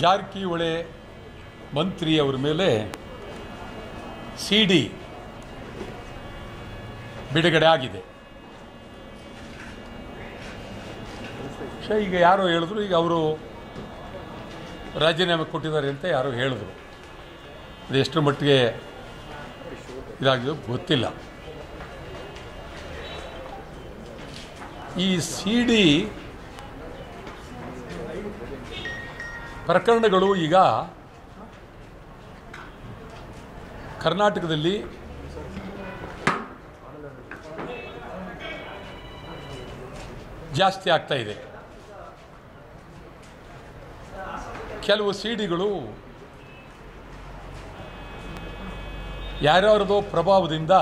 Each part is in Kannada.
ಜಾರಕಿಹೊಳೆ ಮಂತ್ರಿ ಅವರ ಮೇಲೆ ಸಿ ಡಿ ಬಿಡುಗಡೆ ಆಗಿದೆ. ಈಗ ಯಾರು ಹೇಳಿದ್ರು, ಈಗ ಅವರು ರಾಜೀನಾಮೆ ಕೊಟ್ಟಿದ್ದಾರೆ ಅಂತ ಯಾರೋ ಹೇಳಿದ್ರು. ಅದು ಎಷ್ಟರ ಮಟ್ಟಿಗೆ ಇದಾಗಿದೆ ಗೊತ್ತಿಲ್ಲ. ಈ ಸಿ ಡಿ ಪ್ರಕರಣಗಳು ಈಗ ಕರ್ನಾಟಕದಲ್ಲಿ ಜಾಸ್ತಿ ಆಗ್ತಾ ಇದೆ. ಕೆಲವು ಸಿಡಿಗಳು ಯಾರ್ಯಾರದೋ ಪ್ರಭಾವದಿಂದ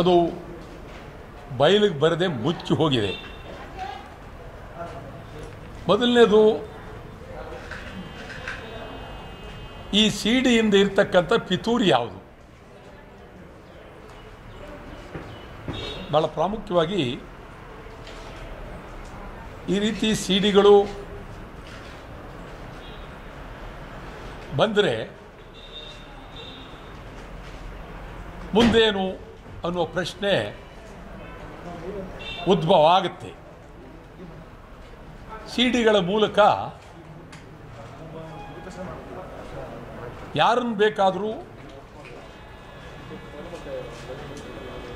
ಅದು ಬಯಲಿಗೆ ಬರದೆ ಮುಚ್ಚಿ ಹೋಗಿದೆ. ಮೊದಲನೇದು, ಈ ಸಿಡಿಯಿಂದ ಇರ್ತಕ್ಕಂಥ ಪಿತೂರಿ ಯಾವುದು? ಭಾಳ ಪ್ರಾಮುಖ್ಯವಾಗಿ ಈ ರೀತಿ ಸಿಡಿಗಳು ಬಂದರೆ ಮುಂದೇನು ಅನ್ನುವ ಪ್ರಶ್ನೆ ಉದ್ಭವ ಆಗುತ್ತೆ. ಸಿ ಡಿಗಳ ಮೂಲಕ ಯಾರನ್ನು ಬೇಕಾದರೂ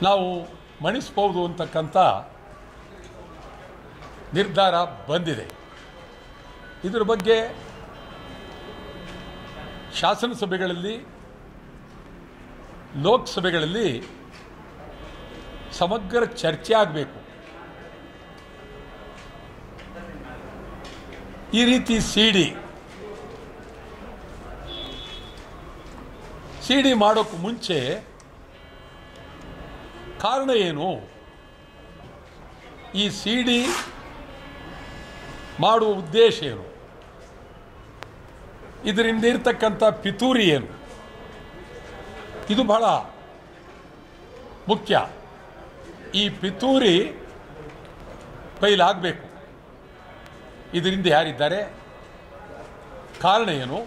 ನಾವು ಮಣಿಸ್ಬೋದು ಅಂತಕ್ಕಂಥ ನಿರ್ಧಾರ ಬಂದಿದೆ. ಇದರ ಬಗ್ಗೆ ಶಾಸನಸಭೆಗಳಲ್ಲಿ ಲೋಕಸಭೆಗಳಲ್ಲಿ ಸಮಗ್ರ ಚರ್ಚೆ ಆಗಬೇಕು. ಈ ರೀತಿ ಸಿಡಿ ಸಿಡಿ ಮಾಡೋಕ್ಕೆ ಮುಂಚೆ ಕಾರಣ ಏನು? ಈ ಸಿಡಿ ಮಾಡುವ ಉದ್ದೇಶ ಏನು? ಇದರಿಂದ ಇರ್ತಕ್ಕಂಥ ಪಿತೂರಿ ಏನು? ಇದು ಬಹಳ ಮುಖ್ಯ. ಈ ಪಿತೂರಿ ಬಯಲಾಗಬೇಕು ಇದರಿಂದ ಯಾರಿದ್ದಾರೆ? ಕಾರಣ ಏನು?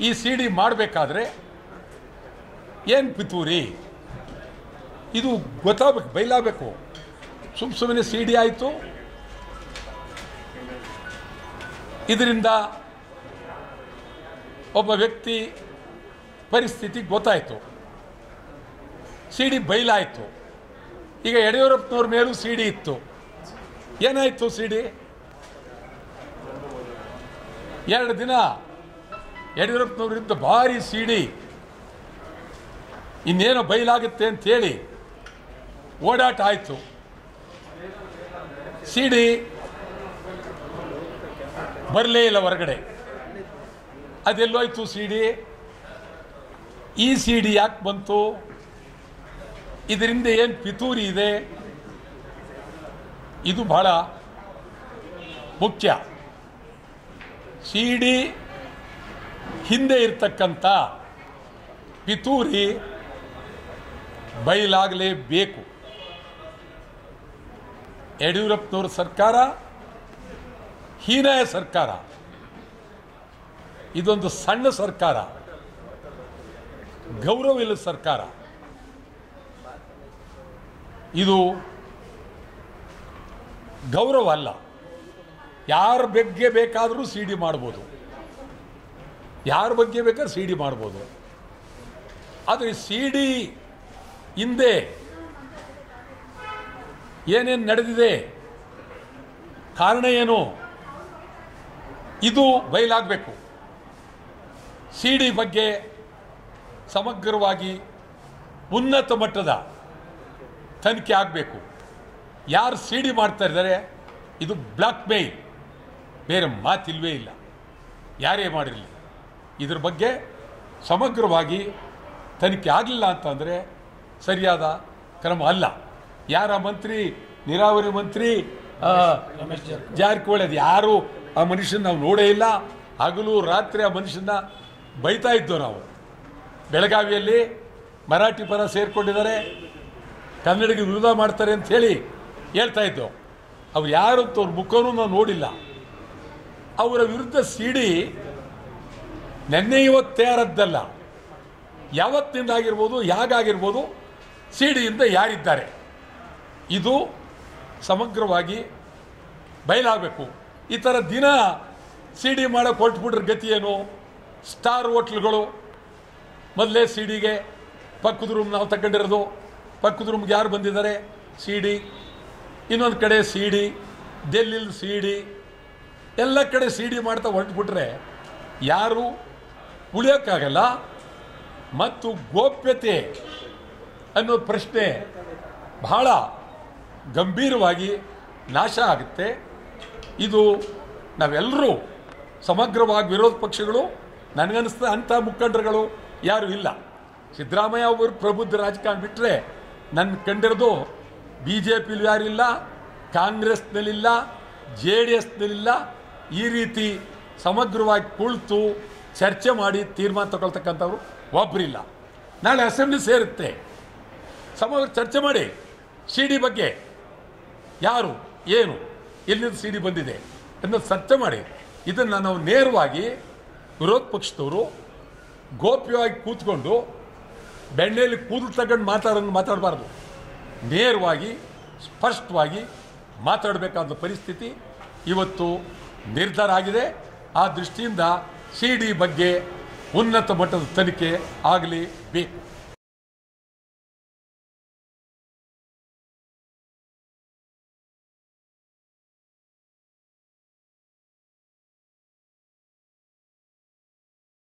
ಈ ಸಿ ಡಿ ಮಾಡಬೇಕಾದ್ರೆ ಏನು ಪಿತೂರಿ? ಇದು ಗೊತ್ತಾಗಬೇಕು, ಬೈಲಾಗಬೇಕು. ಸುಮ್ಮ ಸುಮ್ಮನೆ ಸಿ ಡಿ ಆಯಿತು. ಇದರಿಂದ ಒಬ್ಬ ವ್ಯಕ್ತಿ ಪರಿಸ್ಥಿತಿ ಗೊತ್ತಾಯಿತು. ಸಿ ಡಿ ಬೈಲಾಯಿತು. ಈಗ ಯಡಿಯೂರಪ್ಪನವ್ರ ಮೇಲೂ ಸಿ ಡಿ ಇತ್ತು. ಏನಾಯಿತು ಸಿ ಡಿ ಎರಡು ದಿನ ಯಡಿಯೂರಪ್ಪನವರಿಂದ ಭಾರಿ ಸಿಡಿ. ಇನ್ನೇನೋ ಬಯಲಾಗುತ್ತೆ ಅಂತೇಳಿ ಓಡಾಟ ಆಯಿತು. ಸಿಡಿ ಬರಲೇ ಇಲ್ಲ ಹೊರಗಡೆ. ಅದೆಲ್ಲೋಯ್ತು ಸೀಡಿ. ಈ ಸಿಡಿ ಯಾಕೆ ಬಂತು? ಇದರಿಂದ ಏನು ಪಿತೂರಿ ಇದೆ? ಇದು ಬಹಳ ಮುಖ್ಯ. ಸಿ ಡಿ ಹಿಂದೆ ಇರ್ತಕ್ಕಂಥ ಪಿತೂರಿ ಬಯಲಾಗಲೇಬೇಕು ಯಡಿಯೂರಪ್ಪನವ್ರ ಸರ್ಕಾರ, ಹೀನಾಯ ಸರ್ಕಾರ, ಇದೊಂದು ಸಣ್ಣ ಸರ್ಕಾರ ಗೌರವ ಇಲ್ಲದ ಸರ್ಕಾರ. ಇದು ಗೌರವ ಅಲ್ಲ. ಯಾರ ಬಗ್ಗೆ ಬೇಕಾದರೂ ಸಿ ಡಿ ಮಾಡ್ಬೋದು. ಯಾರ ಬಗ್ಗೆ ಬೇಕಾದ್ರೂ ಸಿ ಡಿ ಮಾಡ್ಬೋದು. ಆದರೆ ಸಿ ಡಿ ಹಿಂದೆ ಏನೇನು ನಡೆದಿದೆ? ಕಾರಣ ಏನು? ಇದು ಬಯಲಾಗಬೇಕು. ಸಿ ಡಿ ಬಗ್ಗೆ ಸಮಗ್ರವಾಗಿ ಉನ್ನತ ಮಟ್ಟದ ತನಿಖೆ ಆಗಬೇಕು. ಯಾರು ಸಿ ಡಿ ಮಾಡ್ತಾ ಇದ್ದಾರೆ? ಇದು ಬ್ಲ್ಯಾಕ್ ಮೇಲ್ ಬೇರೆ ಮಾತಿಲ್ವೇ ಇಲ್ಲ. ಯಾರೇ ಮಾಡಿರಲಿ. ಇದ್ರ ಬಗ್ಗೆ ಸಮಗ್ರವಾಗಿ ತನಿಖೆ ಆಗಲಿಲ್ಲ ಅಂತಂದರೆ ಸರಿಯಾದ ಕ್ರಮ ಅಲ್ಲ. ಯಾರ ಮಂತ್ರಿ? ನೀರಾವರಿ ಮಂತ್ರಿ? ಜಾರಕಿಹೊಳಿ ಅದು ಯಾರು? ಆ ಮನುಷ್ಯನ ನಾವು ನೋಡೇ ಇಲ್ಲ. ಹಗಲು ರಾತ್ರಿ ಆ ಮನುಷ್ಯನ ಬೈತಾ ಇದ್ದೋ ನಾವು. ಬೆಳಗಾವಿಯಲ್ಲಿ ಮರಾಠಿ ಪರ ಸೇರಿಕೊಂಡಿದ್ದಾರೆ. ಕನ್ನಡಿಗೆ ವಿರೋಧ ಮಾಡ್ತಾರೆ ಅಂತ ಹೇಳಿ ಹೇಳ್ತಾ ಇದ್ದೋ. ಅವ್ರು ಯಾರು ಅಂತ ಅವ್ರ ಮುಖನೂ ನಾವು ನೋಡಿಲ್ಲ. ಅವರ ವಿರುದ್ಧ ಸಿಡಿ ನೆನ್ನೆ ತಯಾರದ್ದಲ್ಲ ಯಾವತ್ತಿಂದ ಆಗಿರ್ಬೋದು ಯಾಗಾಗಿರ್ಬೋದು, ಸಿಡಿಯಿಂದ ಯಾರಿದ್ದಾರೆ. ಇದು ಸಮಗ್ರವಾಗಿ ಬಯಲಾಗಬೇಕು. ಈ ಥರ ದಿನ ಸಿ ಡಿ ಮಾಡೋಕೆ ಹೊರಟ್ಬಿಟ್ರೆ ಗತಿ ಏನು? ಸ್ಟಾರ್ ಹೋಟ್ಲ್ಗಳು. ಮೊದಲೇ ಸಿ ಡಿಗೆ ಪಕ್ಕದ ರೂಮ್ ನಾವು ತಗೊಂಡಿರೋದು. ಪಕ್ಕದ ರೂಮ್ಗೆ ಯಾರು ಬಂದಿದ್ದಾರೆ? ಸಿ ಡಿ ಇನ್ನೊಂದು ಕಡೆ ಸಿ ಡಿ ಡೆಲ್ಲಿಲಿ ಸಿ ಡಿ ಎಲ್ಲ ಕಡೆ ಸಿ ಡಿ ಮಾಡ್ತಾ ಹೊರಟ್ಬಿಟ್ರೆ ಯಾರು ಉಳಿಯೋಕ್ಕಾಗಲ್ಲ. ಮತ್ತು ಗೋಪ್ಯತೆ ಅನ್ನೋ ಪ್ರಶ್ನೆ ಬಹಳ ಗಂಭೀರವಾಗಿ ನಾಶ ಆಗುತ್ತೆ. ಇದು ನಾವೆಲ್ಲರೂ ಸಮಗ್ರವಾಗಿ ವಿರೋಧ ಪಕ್ಷಗಳು, ನನಗನ್ನಿಸ್ತಾ ಅಂಥ ಮುಖಂಡರುಗಳು ಯಾರೂ ಇಲ್ಲ. ಸಿದ್ದರಾಮಯ್ಯ ಅವರು ಪ್ರಬುದ್ಧ ರಾಜಕಾರಣ ಬಿಟ್ಟರೆ ನನ್ನ ಕಂಡಿರೋದು ಬಿ ಜೆ ಪಿಲಿ ಯಾರಿಲ್ಲ, ಕಾಂಗ್ರೆಸ್ನಲ್ಲಿಲ್ಲ, ಜೆ ಡಿ ಎಸ್ನಲ್ಲಿಲ್ಲ ಈ ರೀತಿ ಸಮಗ್ರವಾಗಿ ಕುಳಿತು ಚರ್ಚೆ ಮಾಡಿ ತೀರ್ಮಾನ ತಗೊಳ್ತಕ್ಕಂಥವ್ರು ಒಬ್ಬರಿಲ್ಲ ನಾಳೆ ಅಸೆಂಬ್ಲಿ ಸೇರುತ್ತೆ. ಸಮಗ್ರ ಚರ್ಚೆ ಮಾಡಿ. ಸಿ ಡಿ ಬಗ್ಗೆ ಯಾರು, ಏನು, ಎಲ್ಲಿಂದ ಸಿ ಡಿ ಬಂದಿದೆ ಅನ್ನೋದು ಚರ್ಚೆ ಮಾಡಿ. ಇದನ್ನು ನಾವು ನೇರವಾಗಿ ವಿರೋಧ ಪಕ್ಷದವರು ಗೋಪ್ಯವಾಗಿ ಕೂತ್ಕೊಂಡು ಬೆಣ್ಣೆಯಲ್ಲಿ ಕೂದಲು ತಗೊಂಡು ಮಾತಾಡೋದು ಮಾತಾಡಬಾರ್ದು. ನೇರವಾಗಿ, ಸ್ಪಷ್ಟವಾಗಿ ಮಾತಾಡಬೇಕಾದ ಪರಿಸ್ಥಿತಿ ಇವತ್ತು ನಿರ್ಧಾರ ಆಗಿದೆ. ಆ ದೃಷ್ಟಿಯಿಂದ ಸಿ ಡಿ ಬಗ್ಗೆ ಉನ್ನತ ಮಟ್ಟದ ತನಿಖೆ ಆಗಲಿ ಬೇಕು.